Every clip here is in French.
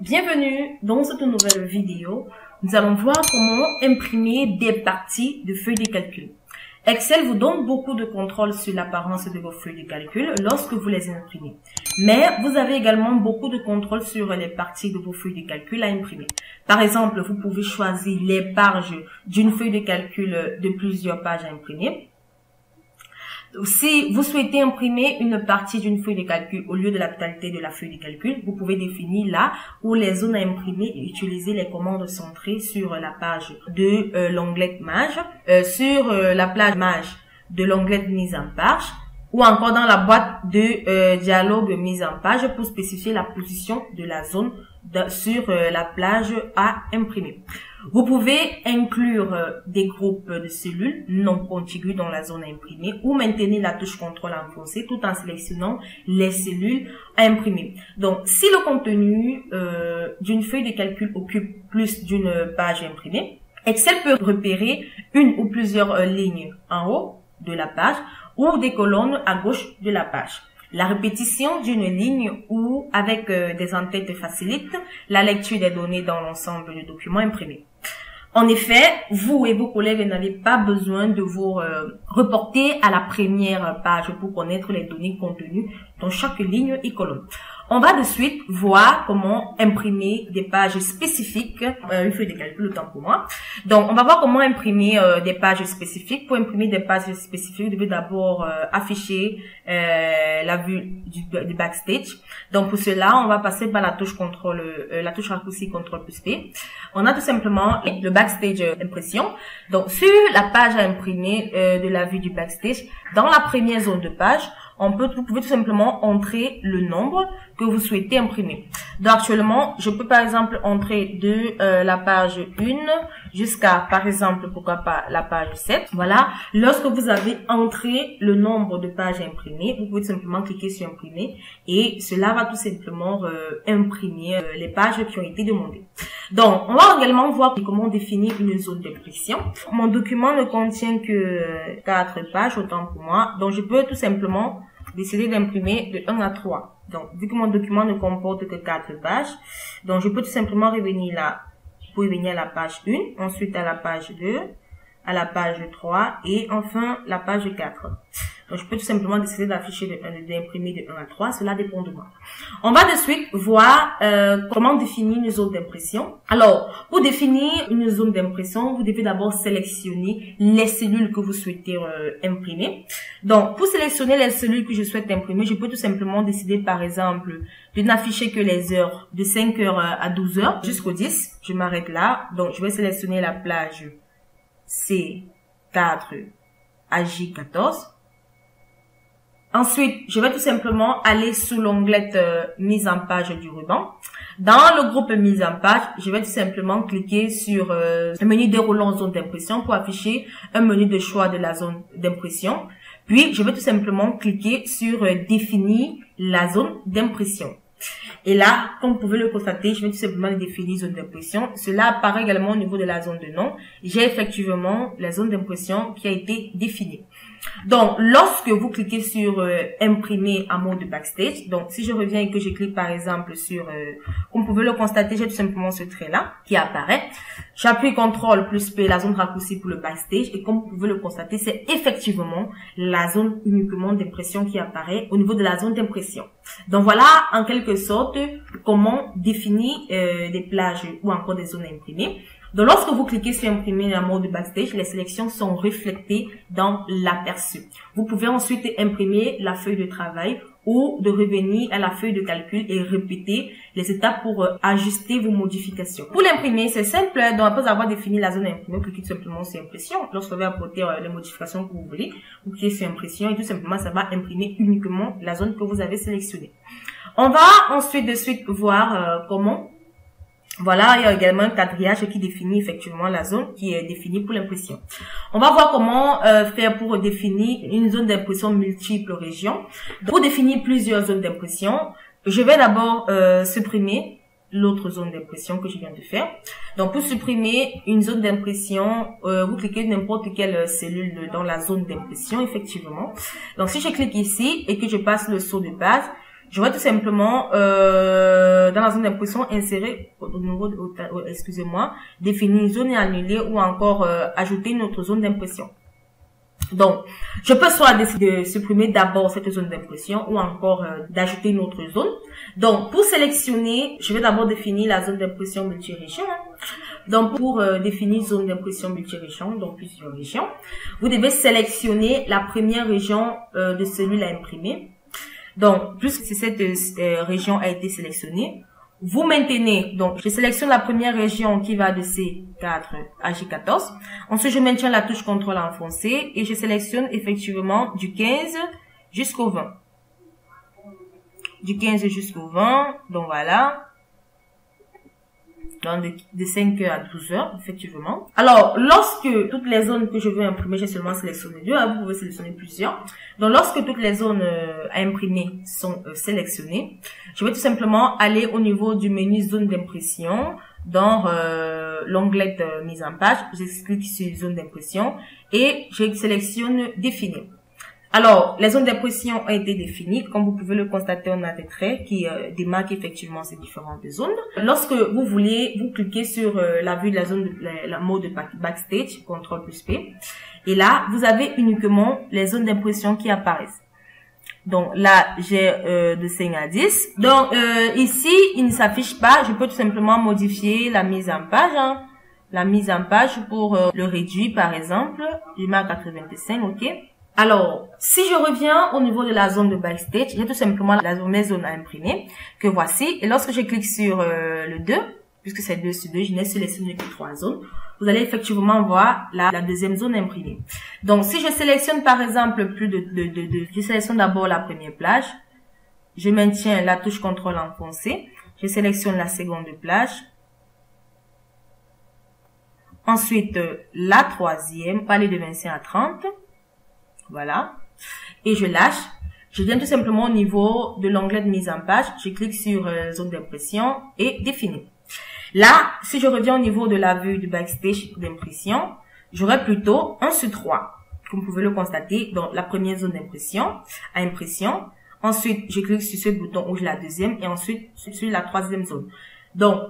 bienvenue dans cette nouvelle vidéo. Nous allons voir comment imprimer des parties de feuilles de calcul. Excel vous donne beaucoup de contrôle sur l'apparence de vos feuilles de calcul lorsque vous les imprimez. Mais vous avez également beaucoup de contrôle sur les parties de vos feuilles de calcul à imprimer. Par exemple, vous pouvez choisir les pages d'une feuille de calcul de plusieurs pages à imprimer. Si vous souhaitez imprimer une partie d'une feuille de calcul au lieu de la totalité de la feuille de calcul, vous pouvez définir là où les zones à imprimer et utiliser les commandes centrées sur la page de euh, l'onglet Mage, euh, sur euh, la plage Mage de l'onglet mise en page ou encore dans la boîte de dialogue mise en page pour spécifier la position de la zone sur la plage à imprimer. Vous pouvez inclure euh, des groupes de cellules non contigus dans la zone imprimée ou maintenir la touche contrôle enfoncée tout en sélectionnant les cellules à imprimer. Donc, si le contenu euh, d'une feuille de calcul occupe plus d'une page imprimée, Excel peut repérer une ou plusieurs euh, lignes en haut de la page ou des colonnes à gauche de la page. La répétition d'une ligne ou avec des entêtes facilite la lecture des données dans l'ensemble du document imprimé. En effet, vous et vos collègues n'avez pas besoin de vous euh, reporter à la première page pour connaître les données contenues dans chaque ligne et colonne. On va de suite voir comment imprimer des pages spécifiques, euh, une feuille de calcul autant pour moi. Donc, on va voir comment imprimer euh, des pages spécifiques. Pour imprimer des pages spécifiques, vous devez d'abord euh, afficher euh, la vue du, du, backstage. Donc, pour cela, on va passer par la touche contrôle, la touche raccourci contrôle plus P. On a tout simplement le backstage impression. Donc, sur la page à imprimer de la vue du backstage, dans la première zone de page, on peut, vous pouvez tout simplement entrer le nombre que vous souhaitez imprimer. Donc actuellement, je peux par exemple entrer de euh, la page 1 jusqu'à par exemple, pourquoi pas la page 7. Voilà. Lorsque vous avez entré le nombre de pages imprimées, vous pouvez simplement cliquer sur imprimer et cela va tout simplement euh, imprimer euh, les pages qui ont été demandées. Donc, on va également voir comment définir une zone d'impression. Mon document ne contient que 4 pages, autant pour moi. Donc, je peux tout simplement décider d'imprimer de 1 à 3. Donc, vu que mon document ne comporte que 4 pages, donc je peux tout simplement revenir là pour revenir à la page 1, ensuite à la page 2, à la page 3 et enfin la page 4. Donc, je peux tout simplement décider d'afficher, d'imprimer de, 1 à 3. Cela dépend de moi. On va de suite voir euh, comment définir une zone d'impression. Alors, pour définir une zone d'impression, vous devez d'abord sélectionner les cellules que vous souhaitez euh, imprimer. Donc, pour sélectionner les cellules que je souhaite imprimer, je peux tout simplement décider, par exemple, de n'afficher que les heures de 5 heures à 12 heures jusqu'au 10. Je m'arrête là. Donc, je vais sélectionner la plage C4 à J14. Ensuite, je vais tout simplement aller sous l'onglet euh, mise en page du ruban. Dans le groupe mise en page, je vais tout simplement cliquer sur euh, le menu déroulant zone d'impression pour afficher un menu de choix de la zone d'impression. Puis, je vais tout simplement cliquer sur euh, définir la zone d'impression. Et là, comme vous pouvez le constater, je vais tout simplement définir zone d'impression. Cela apparaît également au niveau de la zone de nom. J'ai effectivement la zone d'impression qui a été définie. Donc, lorsque vous cliquez sur euh, imprimer en mode backstage, donc si je reviens et que je clique par exemple sur, euh, comme vous pouvez le constater, j'ai tout simplement ce trait-là qui apparaît. J'appuie CTRL plus P, la zone raccourcie pour le backstage, et comme vous pouvez le constater, c'est effectivement la zone uniquement d'impression qui apparaît au niveau de la zone d'impression. Donc voilà, en quelque sorte, comment définir euh, des plages ou encore des zones imprimées. Donc, lorsque vous cliquez sur imprimer en mode backstage, les sélections sont reflétées dans l'aperçu. Vous pouvez ensuite imprimer la feuille de travail ou de revenir à la feuille de calcul et répéter les étapes pour euh, ajuster vos modifications. Pour l'imprimer, c'est simple. Donc, après avoir défini la zone imprimée, vous cliquez simplement sur impression. Lorsque vous allez apporter euh, les modifications que vous voulez, vous cliquez sur impression et tout simplement, ça va imprimer uniquement la zone que vous avez sélectionnée. On va ensuite de suite voir euh, comment voilà, il y a également un quadrillage qui définit effectivement la zone qui est définie pour l'impression. On va voir comment euh, faire pour définir une zone d'impression multiple régions. Pour définir plusieurs zones d'impression, je vais d'abord euh, supprimer l'autre zone d'impression que je viens de faire. Donc pour supprimer une zone d'impression, euh, vous cliquez n'importe quelle cellule dans la zone d'impression effectivement. Donc si je clique ici et que je passe le saut de base, je vais tout simplement euh, dans la zone d'impression insérer au de, excusez-moi définir une zone et annuler ou encore euh, ajouter une autre zone d'impression. Donc, je peux soit décider de supprimer d'abord cette zone d'impression ou encore euh, d'ajouter une autre zone. Donc, pour sélectionner, je vais d'abord définir la zone d'impression multirégion. Donc, pour euh, définir zone d'impression multirégion, donc plusieurs régions, vous devez sélectionner la première région euh, de celui à imprimer. Donc, plus cette région a été sélectionnée, vous maintenez, donc je sélectionne la première région qui va de C4 à J14. Ensuite, je maintiens la touche contrôle enfoncée et je sélectionne effectivement du 15 jusqu'au 20. Du 15 jusqu'au 20, donc voilà de, 5 heures à 12 heures, effectivement. Alors, lorsque toutes les zones que je veux imprimer, j'ai seulement sélectionné deux, hein, vous pouvez sélectionner plusieurs. Donc, lorsque toutes les zones euh, à imprimer sont euh, sélectionnées, je vais tout simplement aller au niveau du menu zone d'impression, dans euh, l'onglet de mise en page, je clique sur zone d'impression et je sélectionne définir. Alors, les zones d'impression ont été définies. Comme vous pouvez le constater, on a des traits qui euh, démarquent effectivement ces différentes zones. Lorsque vous voulez, vous cliquez sur euh, la vue de la zone, de, la, mode backstage, CTRL plus P. Et là, vous avez uniquement les zones d'impression qui apparaissent. Donc là, j'ai euh, de 5 à 10. Donc ici, il ne s'affiche pas. Je peux tout simplement modifier la mise en page. Hein. La mise en page pour le réduire, par exemple. Je mets à 85, ok. Alors, si je reviens au niveau de la zone de backstage, j'ai tout simplement la zone, zone à imprimer que voici. Et lorsque je clique sur euh, le 2, puisque c'est 2 sur 2, je n'ai sélectionné que 3 zones, vous allez effectivement voir la, la, deuxième zone imprimée. Donc, si je sélectionne par exemple plus de, de, de, de je sélectionne d'abord la première plage, je maintiens la touche contrôle enfoncée, je sélectionne la seconde plage, ensuite euh, la troisième, aller de 25 à 30, voilà. Et je lâche. Je viens tout simplement au niveau de l'onglet de mise en page. Je clique sur euh, zone d'impression et définir. Là, si je reviens au niveau de la vue du backstage d'impression, j'aurai plutôt 1 sur 3. Comme vous pouvez le constater, dans la première zone d'impression, à impression. Ensuite, je clique sur ce bouton j'ai la deuxième et ensuite sur la troisième zone. Donc,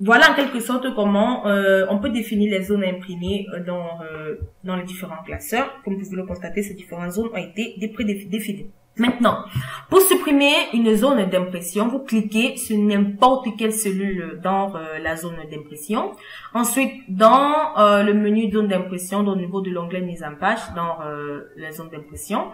voilà en quelque sorte comment euh, on peut définir les zones imprimées euh, dans, euh, dans les différents classeurs. Comme vous pouvez le constater, ces différentes zones ont été prédéfinies. Maintenant, pour supprimer une zone d'impression, vous cliquez sur n'importe quelle cellule dans la zone d'impression. Ensuite, dans le menu zone d'impression, au niveau de l'onglet mise en page, dans la zone d'impression,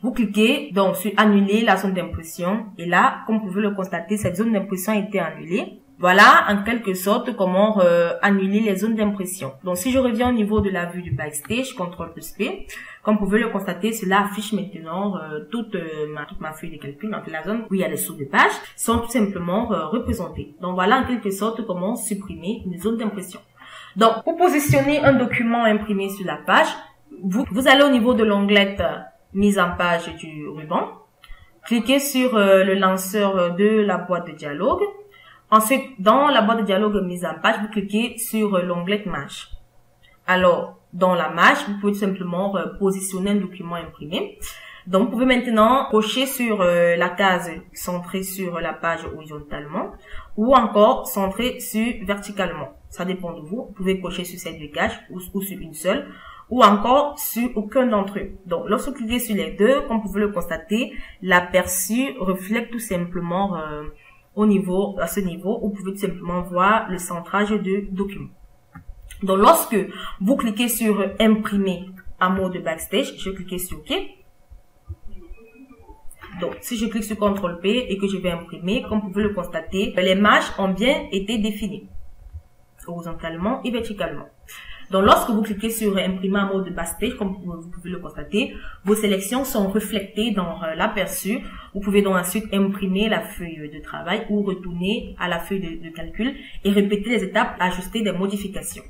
vous cliquez donc sur annuler la zone d'impression. Et là, comme vous pouvez le constater, cette zone d'impression a été annulée. Voilà en quelque sorte comment euh, annuler les zones d'impression. Donc si je reviens au niveau de la vue du backstage, CTRL plus P, comme vous pouvez le constater, cela affiche maintenant euh, toute, euh, ma, toute ma feuille de calcul, donc la zone où il y a les sous de page, sont tout simplement représentées. Donc voilà en quelque sorte comment supprimer une zone d'impression. Donc pour positionner un document imprimé sur la page, vous, vous allez au niveau de l'onglet mise en page du ruban, cliquez sur le lanceur de la boîte de dialogue, Ensuite, dans la boîte de dialogue mise en page, vous cliquez sur l'onglet Match. Alors, dans la match, vous pouvez simplement euh, positionner un document imprimé. Donc, vous pouvez maintenant cocher sur euh, la case centrée sur la page horizontalement ou encore centrée sur verticalement. Ça dépend de vous. Vous pouvez cocher sur ces deux caches ou, sur une seule ou encore sur aucun d'entre eux. Donc, lorsque vous cliquez sur les deux, comme vous pouvez le constater, l'aperçu reflète tout simplement euh, au niveau, à ce niveau, vous pouvez tout simplement voir le centrage de document. Donc, lorsque vous cliquez sur imprimer en mode backstage, je clique sur OK. Donc, si je clique sur CTRL P et que je vais imprimer, comme vous pouvez le constater, les marches ont bien été définies horizontalement et verticalement. Donc, lorsque vous cliquez sur imprimer en mode backstage, comme vous pouvez le constater, vos sélections sont reflétées dans euh, l'aperçu. Vous pouvez donc ensuite imprimer la feuille de travail ou retourner à la feuille de, calcul et répéter les étapes, ajuster des modifications.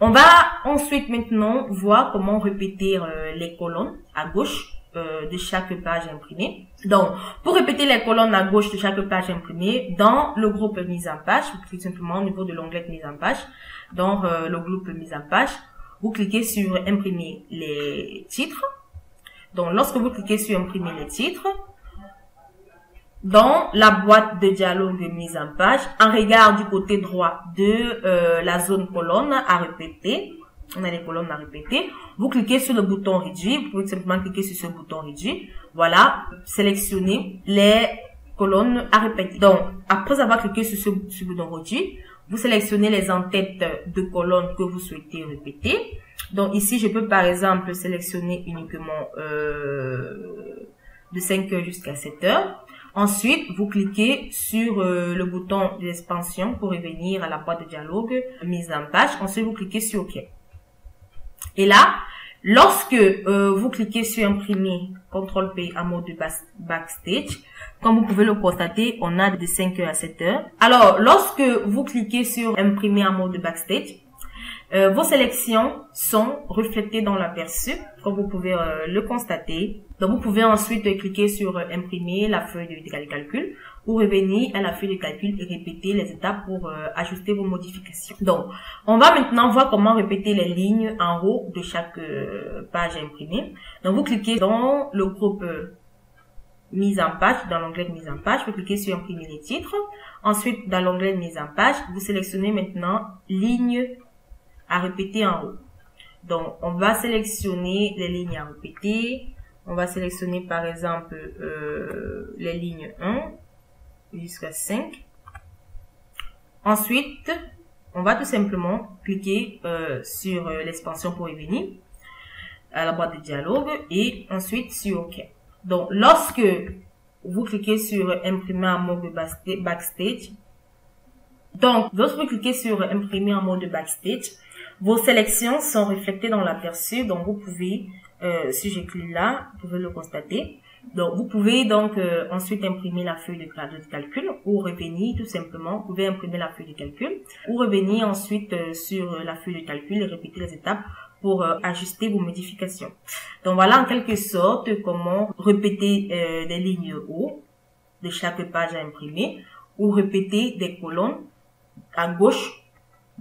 On va ensuite maintenant voir comment répéter euh, les colonnes à gauche euh, de chaque page imprimée. Donc, pour répéter les colonnes à gauche de chaque page imprimée, dans le groupe mise en page, vous cliquez simplement au niveau de l'onglet mise en page, dans euh, le groupe mise en page, vous cliquez sur imprimer les titres. Donc, lorsque vous cliquez sur imprimer les titres, dans la boîte de dialogue de mise en page, en regard du côté droit de euh, la zone colonne à répéter, on a les colonnes à répéter, vous cliquez sur le bouton réduit, vous pouvez simplement cliquer sur ce bouton réduit, voilà, sélectionnez les colonnes à répéter. Donc, après avoir cliqué sur ce, bouton réduit, vous sélectionnez les en-têtes de colonnes que vous souhaitez répéter. Donc ici, je peux par exemple sélectionner uniquement euh, de 5 heures jusqu'à 7 heures. Ensuite, vous cliquez sur euh, le bouton d'expansion pour revenir à la boîte de dialogue mise en page. Ensuite, vous cliquez sur OK. Et là, lorsque euh, vous cliquez sur imprimer CTRL P en mode de backstage, comme vous pouvez le constater, on a de 5 heures à 7 heures. Alors, lorsque vous cliquez sur imprimer en mode de backstage, euh, vos sélections sont reflétées dans l'aperçu, comme vous pouvez euh, le constater. Donc, vous pouvez ensuite cliquer sur imprimer la feuille de calcul ou revenir à la feuille de calcul et répéter les étapes pour ajuster vos modifications. Donc, on va maintenant voir comment répéter les lignes en haut de chaque page imprimée. Donc, vous cliquez dans le groupe mise en page, dans l'onglet mise en page, vous cliquez sur imprimer les titres. Ensuite, dans l'onglet mise en page, vous sélectionnez maintenant ligne à répéter en haut. Donc, on va sélectionner les lignes à répéter. On va sélectionner par exemple euh, les lignes 1 jusqu'à 5. Ensuite, on va tout simplement cliquer euh, sur euh, l'expansion pour y à la boîte de dialogue et ensuite sur OK. Donc, lorsque vous cliquez sur imprimer en mode backstage, donc, lorsque vous cliquez sur imprimer en mode backstage, vos sélections sont reflétées dans l'aperçu, donc vous pouvez, euh, si clique là, vous pouvez le constater. Donc, vous pouvez donc euh, ensuite imprimer la feuille de, de, calcul ou revenir tout simplement. Vous pouvez imprimer la feuille de calcul ou revenir ensuite euh, sur la feuille de calcul et répéter les étapes pour ajuster vos modifications. Donc, voilà en quelque sorte comment répéter des lignes haut de chaque page à imprimer ou répéter des colonnes à gauche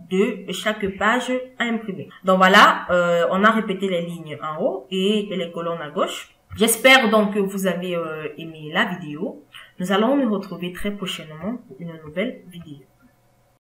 de chaque page à imprimer. Donc voilà, euh, on a répété les lignes en haut et les colonnes à gauche. J'espère donc que vous avez euh, aimé la vidéo. Nous allons nous retrouver très prochainement pour une nouvelle vidéo.